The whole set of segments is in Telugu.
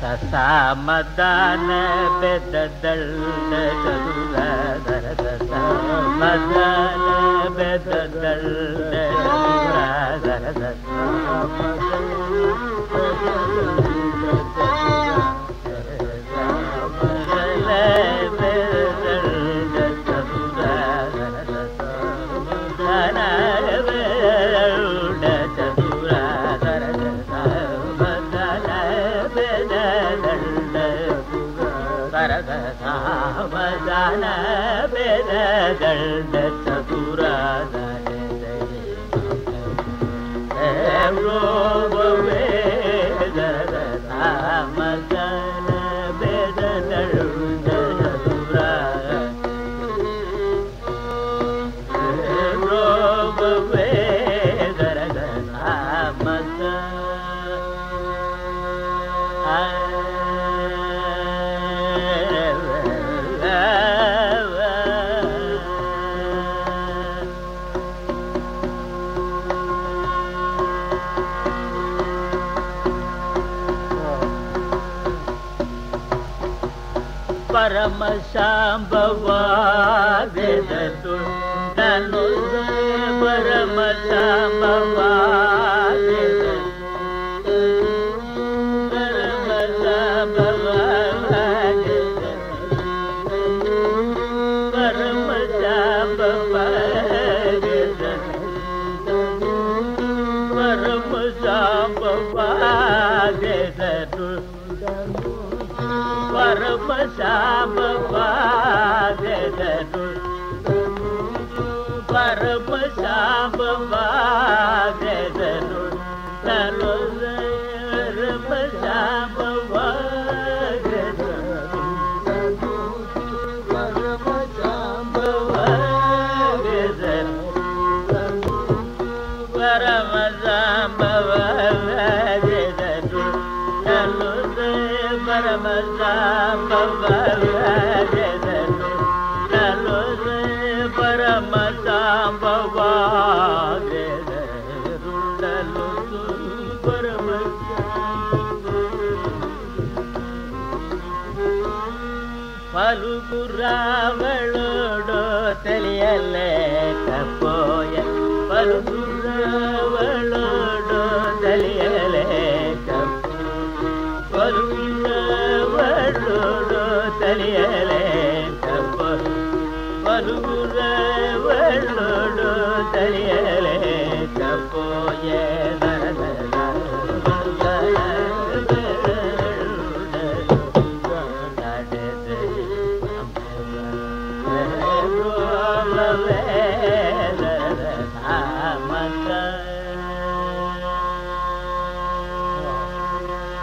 ಸರಸ ಮದಾನ ಬೆದ್ದಳ್ಳ ಚದುರ ಸರಸ ಮದಾನ ಬೆದ್ದಳ್ಳ ಚದುರ ಸರಸ ಸಾಮದಾನ ಬೇದ ಚತುರ ಸಾಮದಾನ शाम्बवा श्याम पाद Yeah.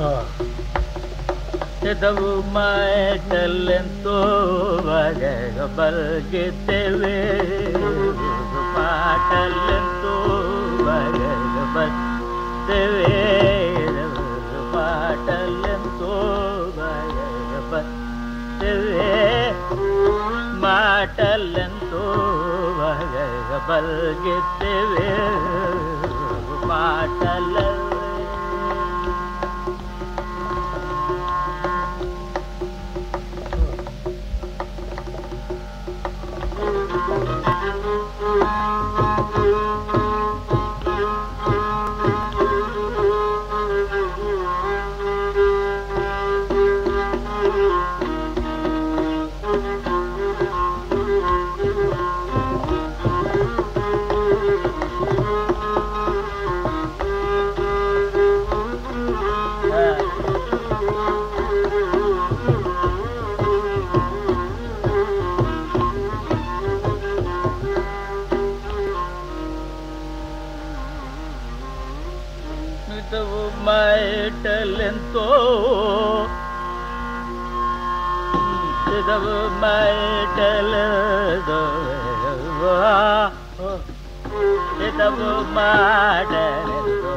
ಮಾಡಲೆಂದು ಬಗಬಲು ಗೆದ್ದವೆ ಇದು ಮಾಡಲೆಂದು ಚೆದವು ಮಾಡಲೆಂತೋ ಬಗೆಗ ಬಲ್ಗೆತ್ತೇವೆ ಪಾಟಲೆಂತೋ ಬಗೆಗ ಬರ್ತೇವೆ ಪಾಟಲೆಂತೋ ಬಗೆಗ ಬರ್ತೇವೆ ಮಾಟಲೆಂತೋ ಬಗೆಗ ಬಲ್ಗೆತ್ತೇವೆ सब मैं टल दो सब माडल दो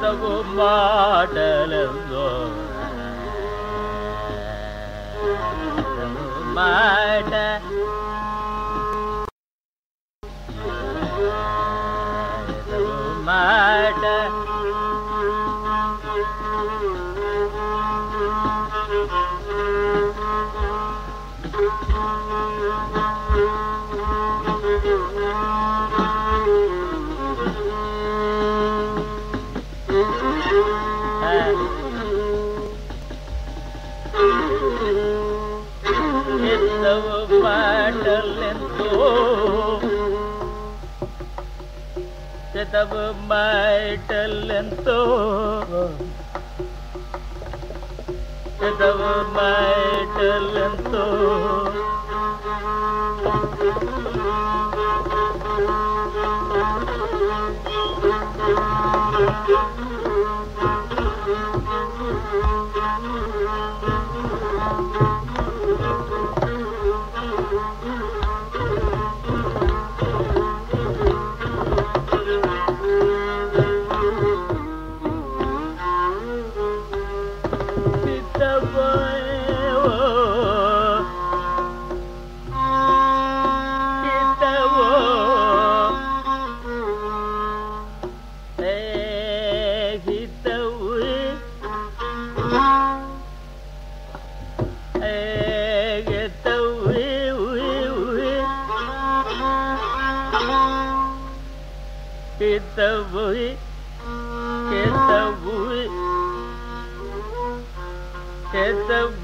सब माडल दो माडल تلن तब تتوب مے तब تو تتوب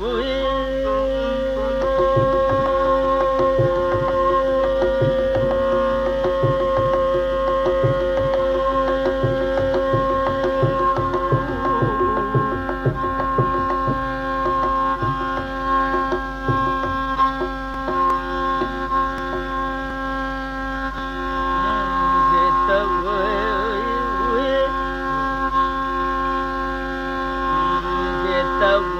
तुही So.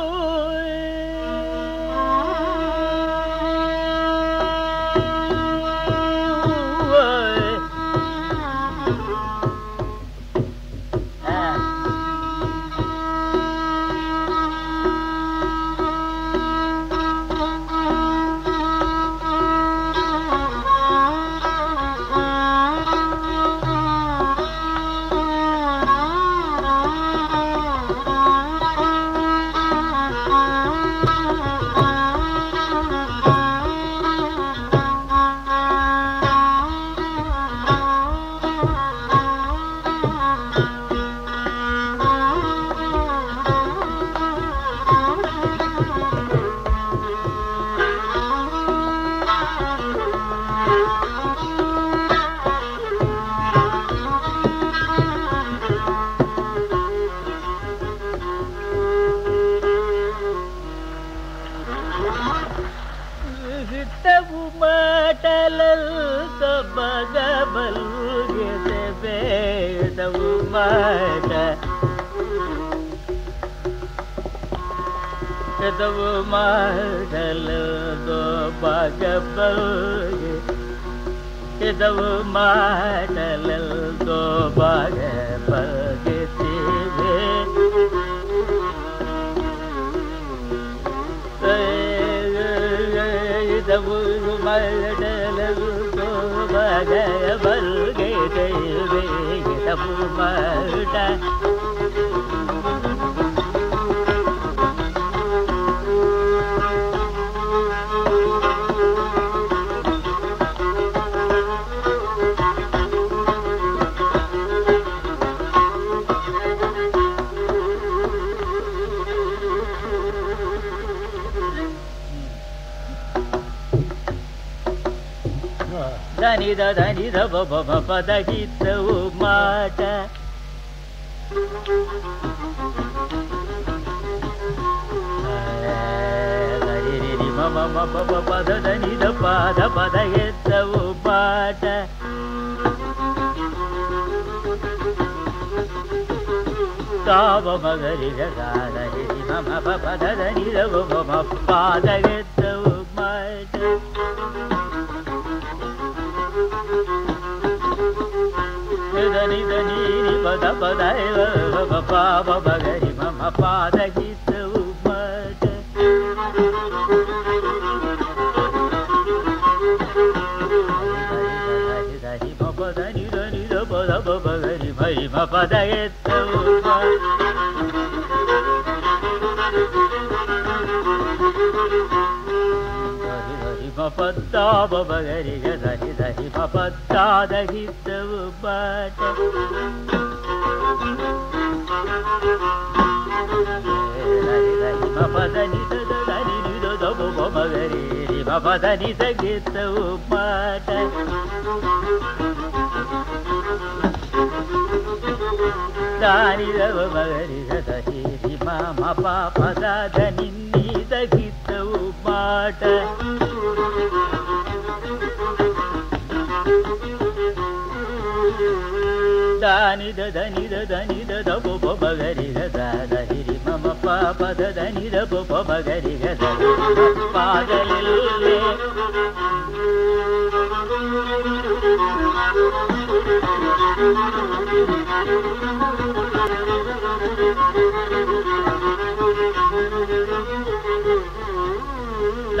मारो बाग मार ढल दो बाग దని దని ద బ బ బ పద గీతవు మాట దని రి రి మ మ మ ప ప పద దని ద పద పద గీతవు మాట తావ మగరి గరి మ మ ప పద దని ద బ బ మ పాద గీతవు మాట దని దని ని పద పద పావ బగరి మమ పాద గీతవు మాట దని మ పద ని దని ద పద బగరి మై మ పద గీతవు హరి హరి పద్దా బగరి గరి హరి పద్దాద గిద్దవు బాట. హరి హరి పదని దని నిరదవు బగరి పదని తగిద్దవు బాట. దాని రవ మగరి గరి మమ పాపద దని తగిద్దవు మాట దాని దని దని దబు బగరి గరి మమ పాపద దని దబు బగరి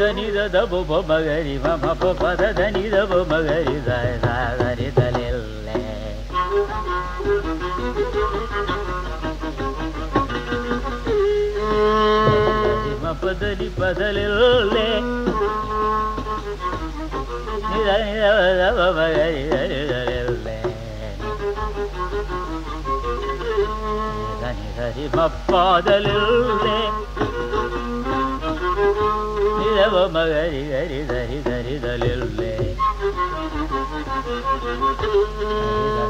నిద నిద దబు మగరి మమ పద దని దబు మగరి దరి దలిల్లే మ పదని పదలిల్లే నిద నిద దబు మగరి దరి దలిల్లే దని హరి మ పాదలిల్లే నిరవ మగరి గరి దరి దరి దలిల్లే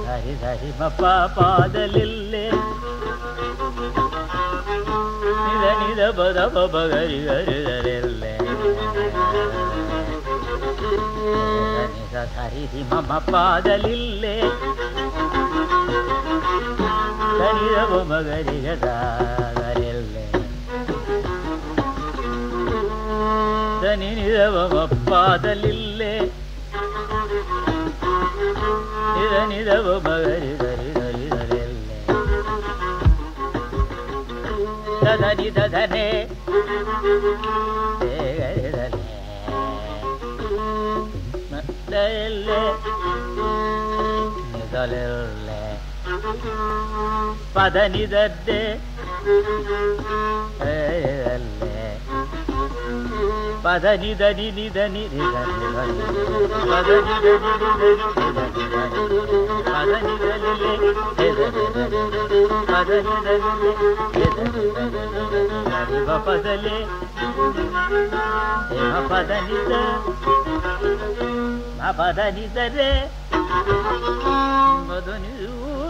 హరి హరి మప్ప పాదలిల్లే నిద నిద బద బగరి గరి దలిల్లే నిద హరి మమ పాదలిల్లే దనిరవ మగరి గదా ದನಿ ನಿರವವ ಪಾದಲಿಲ್ಲೇ ನಿರ ನಿರವ ಬಗರಿ ದರಿ ದರಿ ದರೆಲ್ಲೆ ದದನಿ ದಧನೆ ನಿದಲೆಲ್ಲೆ ಪದ ನಿದದ್ದೆ ಅಲ್ಲೇ పదని దద్దే పదని దని నిదని పదని పదని పదని పదలే పదని పదని సరే మధుని మరి హరి దరి నిదలే నిద బొబ మగరి హరి దరే దని దని మ పదని పదలిల్లే దని ప పదలే దేవ పదని సద పదని దని రేరి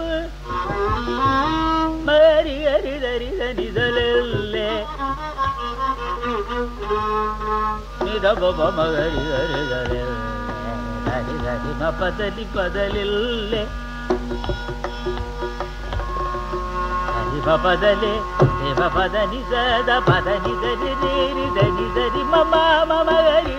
మరి అరిదరిద నిదలెల్లే. మమ నిద దని ని మగరి గరి దరి దలి పదలే దేవ పద దో పద దరి మగరి గరి దరి దరి దలి మ పదహి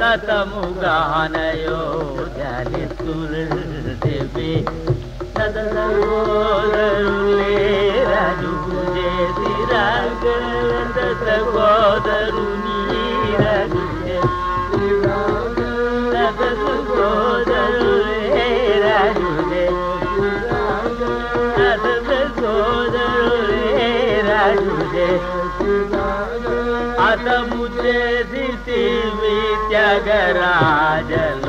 सतमान जले तुर देवे। सतसे रातो राज